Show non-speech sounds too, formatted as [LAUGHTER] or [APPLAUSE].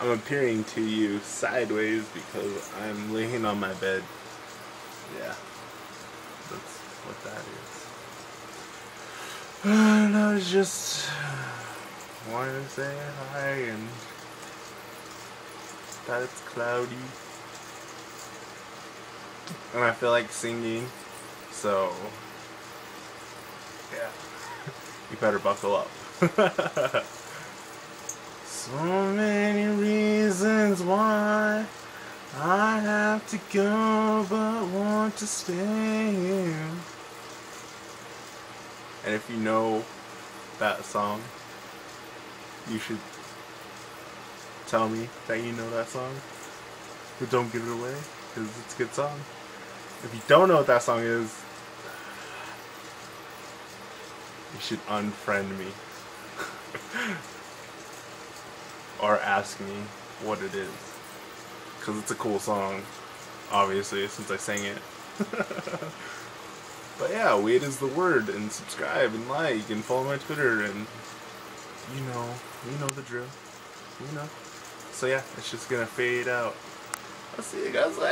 I'm appearing to you sideways because I'm laying on my bed. Yeah, that's what that is. And I was just wanted to say hi and that it's cloudy. And I feel like singing, so yeah, [LAUGHS] you better buckle up. [LAUGHS] So many I have to go but want to stay. And if you know that song, you should tell me that you know that song. But don't give it away, because it's a good song. If you don't know what that song is, you should unfriend me. [LAUGHS] or ask me what it is. Because it's a cool song, obviously, since I sang it. [LAUGHS] but yeah, Wade is the word, and subscribe, and like, and follow my Twitter, and you know, you know the drill. You know. So yeah, it's just gonna fade out. I'll see you guys later.